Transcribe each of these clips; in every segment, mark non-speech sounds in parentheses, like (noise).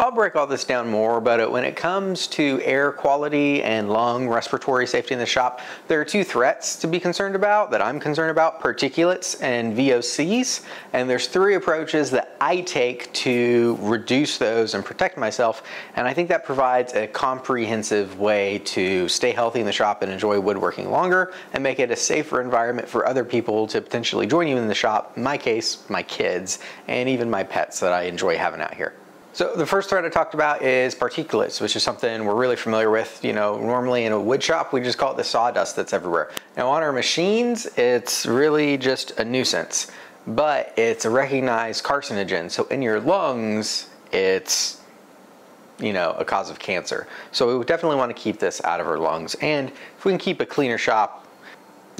I'll break all this down more, but when it comes to air quality and lung respiratory safety in the shop, there are two threats to be concerned about that I'm concerned about, particulates and VOCs. And there's three approaches that I take to reduce those and protect myself. And I think that provides a comprehensive way to stay healthy in the shop and enjoy woodworking longer and make it a safer environment for other people to potentially join you in the shop. In my case, my kids and even my pets that I enjoy having out here. So the first threat I talked about is particulates, which is something we're really familiar with. You know, normally in a wood shop, we just call it the sawdust that's everywhere. Now on our machines, it's really just a nuisance, but it's a recognized carcinogen. So in your lungs, it's, you know, a cause of cancer. So we definitely want to keep this out of our lungs. And if we can keep a cleaner shop,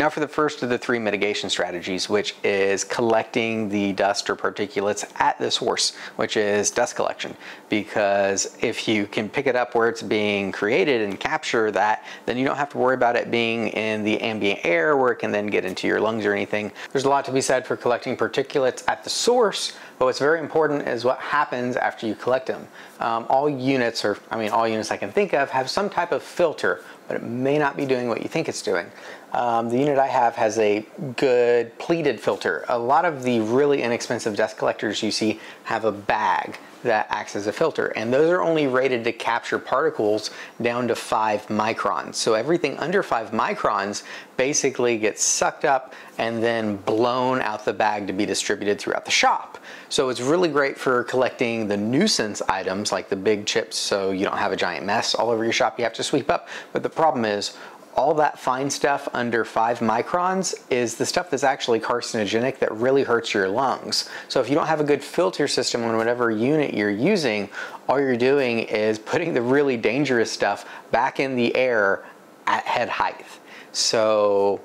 now for the first of the three mitigation strategies, which is collecting the dust or particulates at the source, which is dust collection. Because if you can pick it up where it's being created and capture that, then you don't have to worry about it being in the ambient air where it can then get into your lungs or anything. There's a lot to be said for collecting particulates at the source, but what's very important is what happens after you collect them. Um, all units, or I mean all units I can think of, have some type of filter, but it may not be doing what you think it's doing. Um, the unit I have has a good pleated filter. A lot of the really inexpensive dust collectors you see have a bag that acts as a filter and those are only rated to capture particles down to five microns. So everything under five microns basically gets sucked up and then blown out the bag to be distributed throughout the shop. So it's really great for collecting the nuisance items like the big chips so you don't have a giant mess all over your shop you have to sweep up. But the problem is all that fine stuff under five microns is the stuff that's actually carcinogenic that really hurts your lungs. So if you don't have a good filter system on whatever unit you're using, all you're doing is putting the really dangerous stuff back in the air at head height. So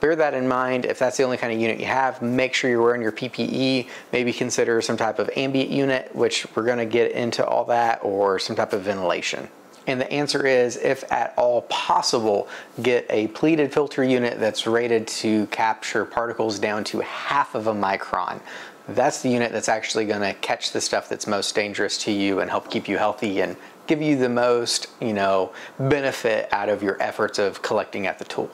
bear that in mind. If that's the only kind of unit you have, make sure you're wearing your PPE. Maybe consider some type of ambient unit, which we're gonna get into all that, or some type of ventilation. And the answer is, if at all possible, get a pleated filter unit that's rated to capture particles down to half of a micron. That's the unit that's actually gonna catch the stuff that's most dangerous to you and help keep you healthy and give you the most, you know, benefit out of your efforts of collecting at the tool.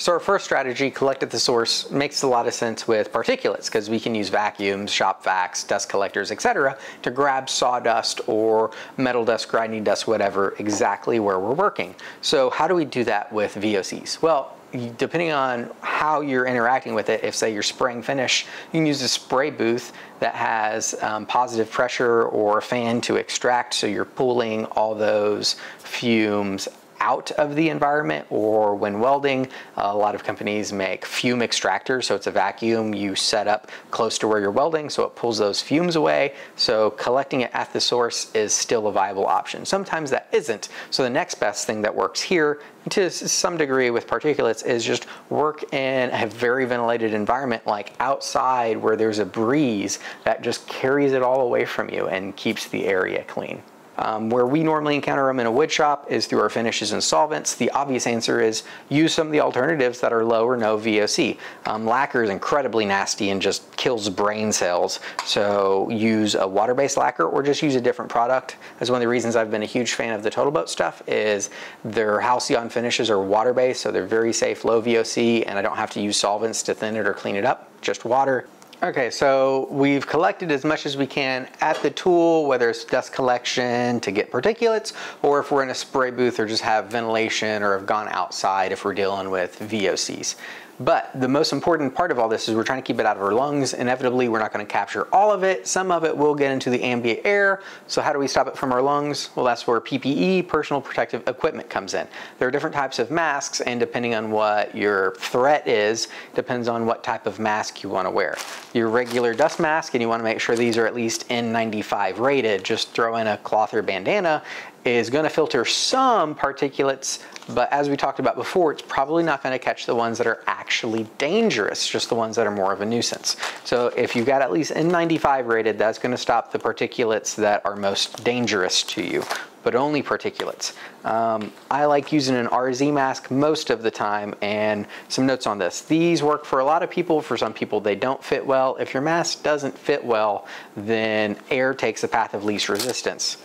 So our first strategy, collect at the source, makes a lot of sense with particulates because we can use vacuums, shop vacs, dust collectors, etc. to grab sawdust or metal dust, grinding dust, whatever, exactly where we're working. So how do we do that with VOCs? Well, depending on how you're interacting with it, if say you're spraying finish, you can use a spray booth that has um, positive pressure or a fan to extract so you're pulling all those fumes out of the environment or when welding, a lot of companies make fume extractors. So it's a vacuum you set up close to where you're welding so it pulls those fumes away. So collecting it at the source is still a viable option. Sometimes that isn't. So the next best thing that works here to some degree with particulates is just work in a very ventilated environment like outside where there's a breeze that just carries it all away from you and keeps the area clean. Um, where we normally encounter them in a wood shop is through our finishes and solvents. The obvious answer is use some of the alternatives that are low or no VOC. Um, lacquer is incredibly nasty and just kills brain cells. So use a water-based lacquer or just use a different product. That's one of the reasons I've been a huge fan of the TotalBoat stuff is their Halcyon finishes are water-based, so they're very safe, low VOC, and I don't have to use solvents to thin it or clean it up, just water. Okay, so we've collected as much as we can at the tool, whether it's dust collection to get particulates, or if we're in a spray booth or just have ventilation or have gone outside if we're dealing with VOCs. But the most important part of all this is we're trying to keep it out of our lungs. Inevitably, we're not gonna capture all of it. Some of it will get into the ambient air. So how do we stop it from our lungs? Well, that's where PPE, personal protective equipment comes in. There are different types of masks and depending on what your threat is, depends on what type of mask you wanna wear. Your regular dust mask, and you wanna make sure these are at least N95 rated, just throw in a cloth or bandana, is gonna filter some particulates but as we talked about before, it's probably not gonna catch the ones that are actually dangerous, just the ones that are more of a nuisance. So if you've got at least N95 rated, that's gonna stop the particulates that are most dangerous to you. but only particulates. Um, I like using an RZ mask most of the time and some notes on this. These work for a lot of people, for some people they don't fit well. If your mask doesn't fit well, then air takes the path of least resistance.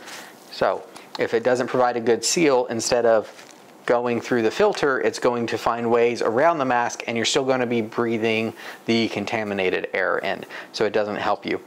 So if it doesn't provide a good seal, instead of going through the filter, it's going to find ways around the mask and you're still going to be breathing the contaminated air in. So it doesn't help you.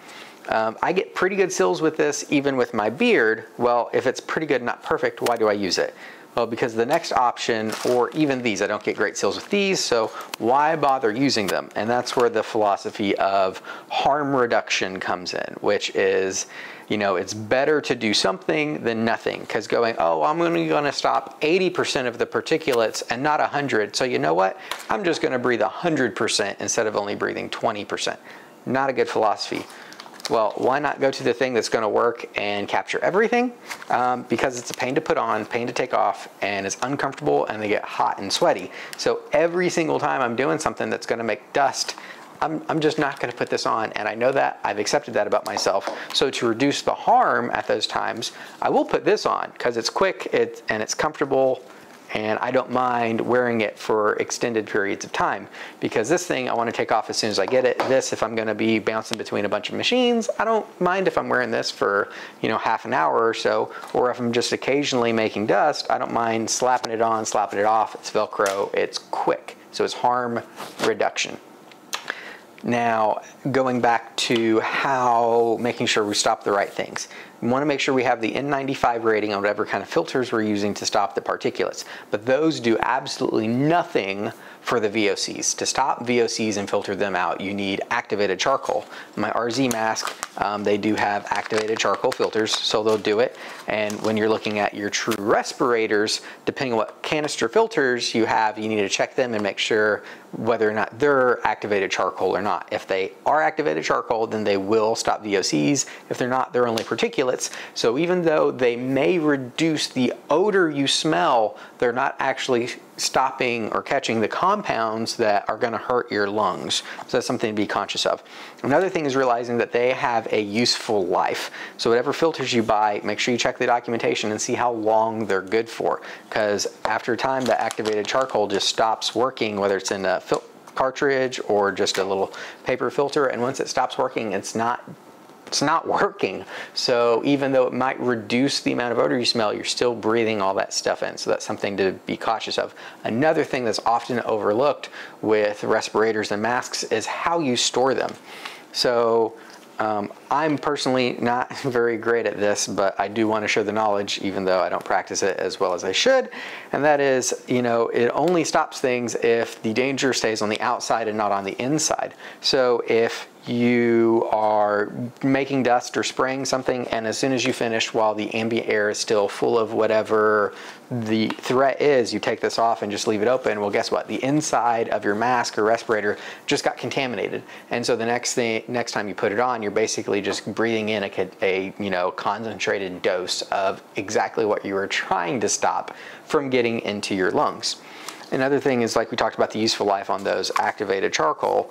Um, I get pretty good seals with this even with my beard. Well, if it's pretty good, not perfect, why do I use it? Well, because the next option, or even these, I don't get great seals with these, so why bother using them? And that's where the philosophy of harm reduction comes in, which is, you know, it's better to do something than nothing. Because going, oh, I'm only going to stop 80% of the particulates and not 100. So you know what? I'm just going to breathe 100% instead of only breathing 20%. Not a good philosophy. Well, why not go to the thing that's gonna work and capture everything? Um, because it's a pain to put on, pain to take off, and it's uncomfortable and they get hot and sweaty. So every single time I'm doing something that's gonna make dust, I'm, I'm just not gonna put this on. And I know that, I've accepted that about myself. So to reduce the harm at those times, I will put this on because it's quick it, and it's comfortable and I don't mind wearing it for extended periods of time because this thing I want to take off as soon as I get it. This, if I'm going to be bouncing between a bunch of machines, I don't mind if I'm wearing this for, you know, half an hour or so, or if I'm just occasionally making dust, I don't mind slapping it on, slapping it off. It's Velcro, it's quick. So it's harm reduction. Now, going back to how making sure we stop the right things. We want to make sure we have the N95 rating on whatever kind of filters we're using to stop the particulates. But those do absolutely nothing for the VOCs. To stop VOCs and filter them out, you need activated charcoal. My RZ mask, um, they do have activated charcoal filters, so they'll do it. And when you're looking at your true respirators, depending on what canister filters you have, you need to check them and make sure whether or not they're activated charcoal or not. If they are activated charcoal, then they will stop VOCs. If they're not, they're only particulates. So even though they may reduce the odor you smell, they're not actually stopping or catching the compounds that are going to hurt your lungs. So that's something to be conscious of. Another thing is realizing that they have a useful life. So whatever filters you buy, make sure you check the documentation and see how long they're good for. Because after time, the activated charcoal just stops working, whether it's in a Uh, cartridge or just a little paper filter. And once it stops working, it's not it's not (laughs) working. So even though it might reduce the amount of odor you smell, you're still breathing all that stuff in. So that's something to be cautious of. Another thing that's often overlooked with respirators and masks is how you store them. So um, I'm personally not (laughs) very great at this, but I do want to share the knowledge, even though I don't practice it as well as I should. And that is, you know, it only stops things if the danger stays on the outside and not on the inside. So if you are making dust or spraying something and as soon as you finish while the ambient air is still full of whatever the threat is you take this off and just leave it open. Well guess what? The inside of your mask or respirator just got contaminated. And so the next thing next time you put it on you're basically just breathing in a, a you know concentrated dose of exactly what you were trying to stop from getting into your lungs. Another thing is like we talked about the useful life on those activated charcoal.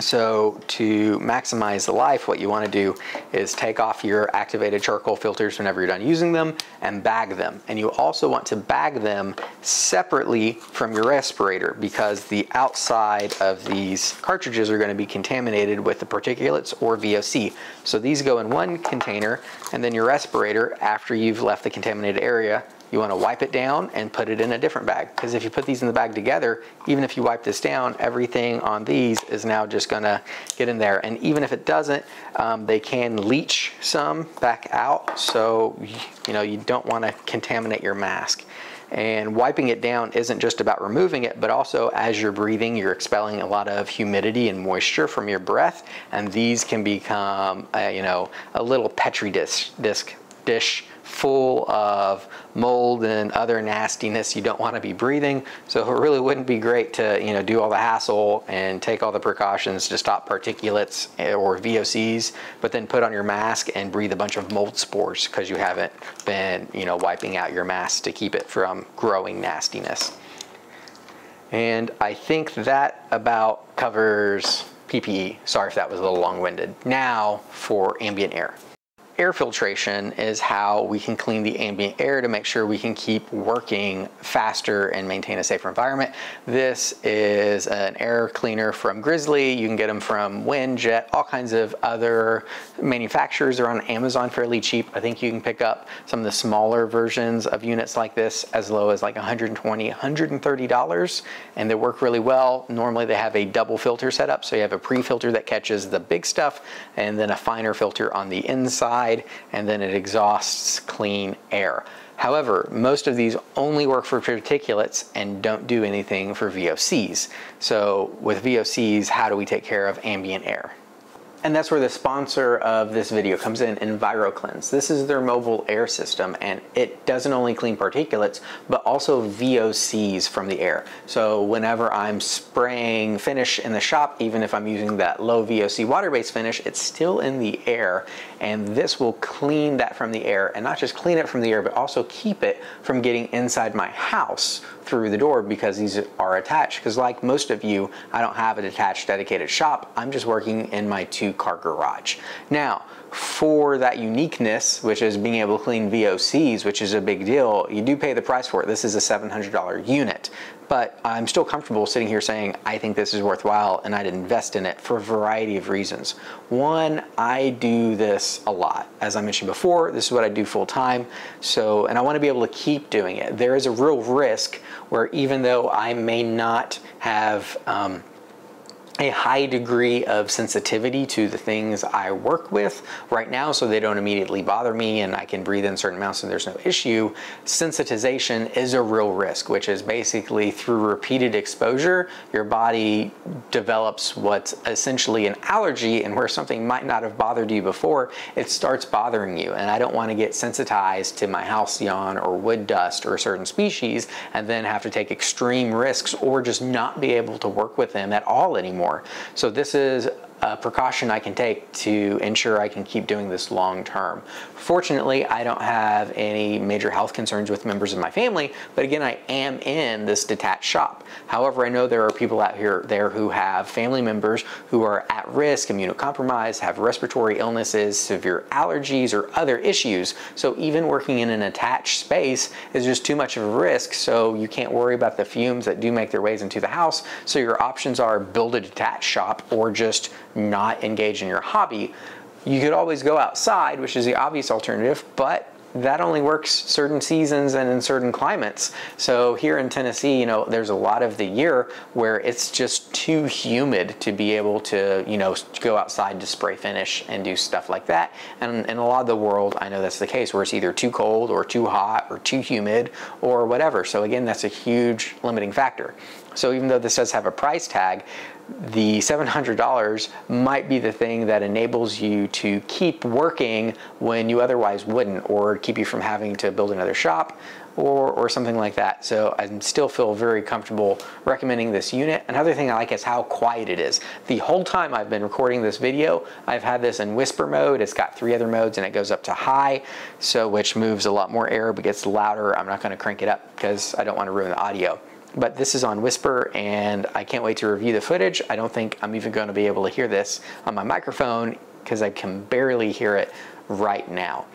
So to maximize the life, what you want to do is take off your activated charcoal filters whenever you're done using them and bag them. And you also want to bag them separately from your respirator because the outside of these cartridges are going to be contaminated with the particulates or VOC. So these go in one container and then your respirator, after you've left the contaminated area, you want to wipe it down and put it in a different bag. Because if you put these in the bag together, even if you wipe this down, everything on these is now just going to get in there. And even if it doesn't, um, they can leach some back out. So, you know, you don't want to contaminate your mask. And wiping it down isn't just about removing it, but also as you're breathing, you're expelling a lot of humidity and moisture from your breath. And these can become, uh, you know, a little Petri dish, disc, dish full of mold and other nastiness you don't want to be breathing. So it really wouldn't be great to you know do all the hassle and take all the precautions to stop particulates eh, or VOCs, but then put on your mask and breathe a bunch of mold spores because you haven't been you know wiping out your mask to keep it from growing nastiness. And I think that about covers PPE. Sorry if that was a little long-winded. Now for ambient air. Air filtration is how we can clean the ambient air to make sure we can keep working faster and maintain a safer environment. This is an air cleaner from Grizzly. You can get them from WEN, Jet, all kinds of other manufacturers are on Amazon fairly cheap. I think you can pick up some of the smaller versions of units like this as low as like $120, 130 dollars, and they work really well. Normally they have a double filter setup, so you have a pre-filter that catches the big stuff, and then a finer filter on the inside, and then it exhausts clean air. However, most of these only work for particulates and don't do anything for VOCs. So with VOCs, how do we take care of ambient air? And that's where the sponsor of this video comes in, EnviroKlenz. This is their mobile air system and it doesn't only clean particulates, but also VOCs from the air. So whenever I'm spraying finish in the shop, even if I'm using that low VOC water-based finish, it's still in the air and this will clean that from the air and not just clean it from the air, but also keep it from getting inside my house through the door because these are attached. Because like most of you, I don't have a detached dedicated shop. I'm just working in my two car garage. Now, for that uniqueness, which is being able to clean VOCs, which is a big deal, you do pay the price for it. This is a $700 unit, but I'm still comfortable sitting here saying I think this is worthwhile and I'd invest in it for a variety of reasons. One, I do this a lot. As I mentioned before, this is what I do full time. So, and I want to be able to keep doing it. There is a real risk where even though I may not have um, a high degree of sensitivity to the things I work with right now so they don't immediately bother me and I can breathe in certain amounts and there's no issue. Sensitization is a real risk, which is basically through repeated exposure, your body develops what's essentially an allergy and where something might not have bothered you before, it starts bothering you. And I don't want to get sensitized to my Halcyon or wood dust or a certain species and then have to take extreme risks or just not be able to work with them at all anymore So this is a precaution I can take to ensure I can keep doing this long term. Fortunately, I don't have any major health concerns with members of my family, but again, I am in this detached shop. However, I know there are people out here there who have family members who are at risk, immunocompromised, have respiratory illnesses, severe allergies, or other issues. So even working in an attached space is just too much of a risk, so you can't worry about the fumes that do make their ways into the house. So your options are build a detached shop or just not engage in your hobby. You could always go outside, which is the obvious alternative, but that only works certain seasons and in certain climates. So here in Tennessee, you know, there's a lot of the year where it's just too humid to be able to, you know, go outside to spray finish and do stuff like that. And in a lot of the world, I know that's the case where it's either too cold or too hot or too humid or whatever. So again, that's a huge limiting factor. So even though this does have a price tag, the $700 might be the thing that enables you to keep working when you otherwise wouldn't or keep you from having to build another shop or, or something like that. So I still feel very comfortable recommending this unit. Another thing I like is how quiet it is. The whole time I've been recording this video, I've had this in whisper mode. It's got three other modes and it goes up to high, so which moves a lot more air but gets louder. I'm not gonna crank it up because I don't wanna ruin the audio but this is on Whisper and I can't wait to review the footage. I don't think I'm even going to be able to hear this on my microphone because I can barely hear it right now.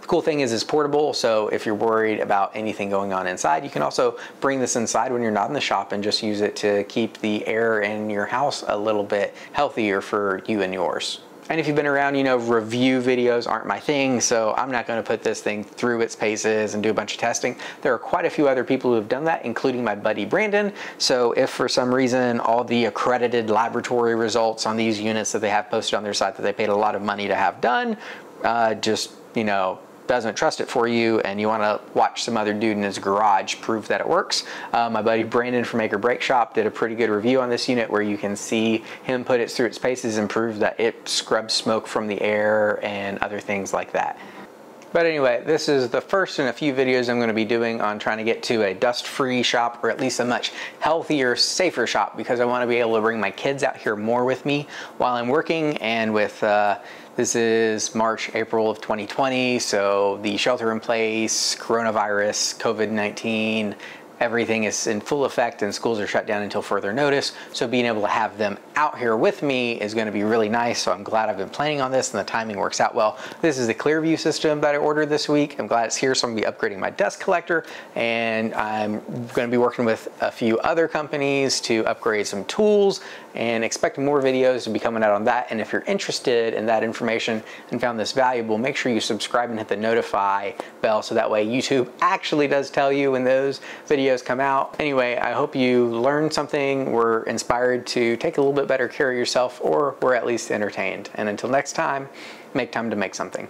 The cool thing is it's portable, so if you're worried about anything going on inside, you can also bring this inside when you're not in the shop and just use it to keep the air in your house a little bit healthier for you and yours. And if you've been around, you know, review videos aren't my thing, so I'm not gonna put this thing through its paces and do a bunch of testing. There are quite a few other people who have done that, including my buddy Brandon. So if for some reason all the accredited laboratory results on these units that they have posted on their site that they paid a lot of money to have done, uh, just, you know, doesn't trust it for you and you want to watch some other dude in his garage prove that it works, uh, my buddy Brandon from Maker Brake Shop did a pretty good review on this unit where you can see him put it through its paces and prove that it scrubs smoke from the air and other things like that. But anyway, this is the first in a few videos I'm going to be doing on trying to get to a dust-free shop or at least a much healthier, safer shop because I want to be able to bring my kids out here more with me while I'm working and with uh, this is March, April of 2020, so the shelter in place, coronavirus, COVID-19, everything is in full effect and schools are shut down until further notice. So being able to have them out here with me is going to be really nice. So I'm glad I've been planning on this and the timing works out well. This is the ClearVue system that I ordered this week. I'm glad it's here. So I'm going to be upgrading my dust collector and I'm going to be working with a few other companies to upgrade some tools and expect more videos to be coming out on that. And if you're interested in that information and found this valuable, make sure you subscribe and hit the notify bell so that way YouTube actually does tell you when those videos come out. Anyway, I hope you learned something, were inspired to take a little bit better care of yourself, or were at least entertained. And until next time, make time to make something.